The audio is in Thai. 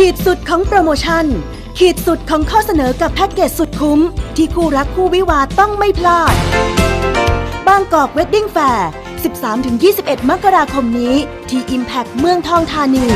ขีดสุดของโปรโมชั่น ขีดสุดของข้อเสนอกับแพ็กเกจสุดคุ้ม ที่คู่รักคู่วิวาต้องไม่พลาด Bangkok Wedding Fair 13-21 มกราคมนี้ ที่ Impact เมืองทองธานี